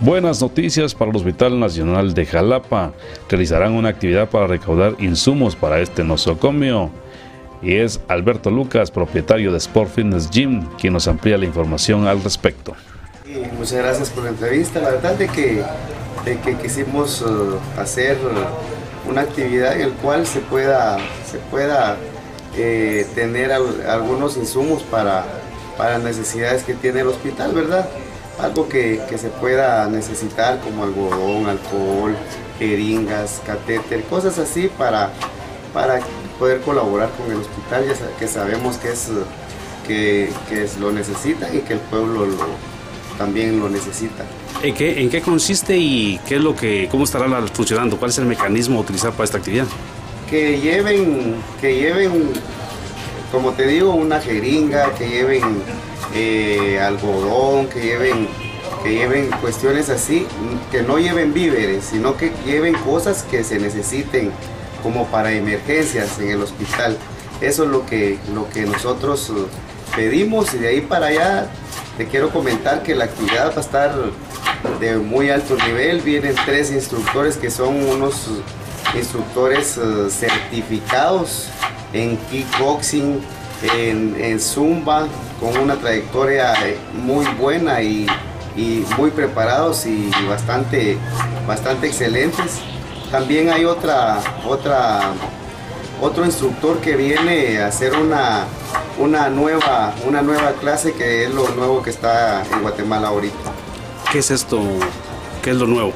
Buenas noticias para el Hospital Nacional de Jalapa. Realizarán una actividad para recaudar insumos para este nosocomio. Y es Alberto Lucas, propietario de Sport Fitness Gym, quien nos amplía la información al respecto. muchas gracias por la entrevista. La verdad de que, que quisimos uh, hacer uh, una actividad en la cual se pueda, se pueda eh, tener algunos insumos para, para necesidades que tiene el hospital, ¿verdad? Algo que, se pueda necesitar como algodón, alcohol, jeringas, catéter, cosas así para, para poder colaborar con el hospital, ya que sabemos que es que, lo necesita y que el pueblo también lo necesita. ¿En qué, ¿En qué consiste y qué es lo que, cómo estará funcionando? ¿Cuál es el mecanismo a utilizar para esta actividad? Que lleven, que lleven, como te digo, una jeringa, que lleven eh, algodón, que lleven, que lleven cuestiones así, que no lleven víveres, sino que lleven cosas que se necesiten como para emergencias en el hospital. Eso es lo que, lo que nosotros eh, pedimos y de ahí para allá te quiero comentar que la actividad va a estar de muy alto nivel. Vienen tres instructores que son unos instructores eh, certificados en kickboxing, en, Zumba con una trayectoria muy buena y, muy preparados y bastante, bastante excelentes. También hay otra, otra, otro instructor que viene a hacer una, una, nueva, una nueva clase que es lo nuevo que está en Guatemala ahorita. ¿Qué es esto? ¿Qué es lo nuevo?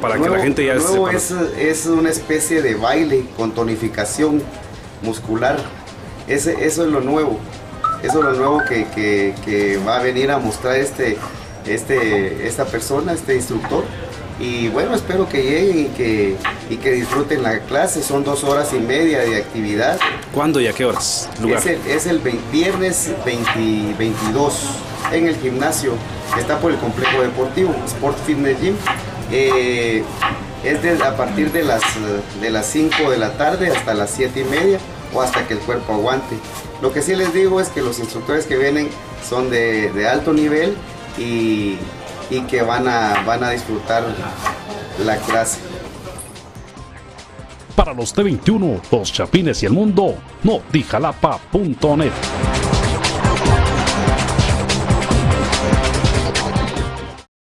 Para que la gente ya Lo nuevo es, es una especie de baile con tonificación muscular ese, eso es lo nuevo. Eso es lo nuevo que, va a venir a mostrar este, este, esta persona, este instructor. Y bueno, espero que lleguen y que, y que disfruten la clase. Son dos horas y media de actividad. ¿Cuándo y a qué horas? Es el, viernes 22 en el gimnasio. Está por el complejo deportivo, Sport Fitness Gym. Eh, es a partir de las, de las 5 de la tarde hasta las 7 y media o hasta que el cuerpo aguante. Lo que sí les digo es que los instructores que vienen son de, alto nivel y, que van a, van a disfrutar la clase. Para los T21, los Chapines y el mundo, notijalapa.net.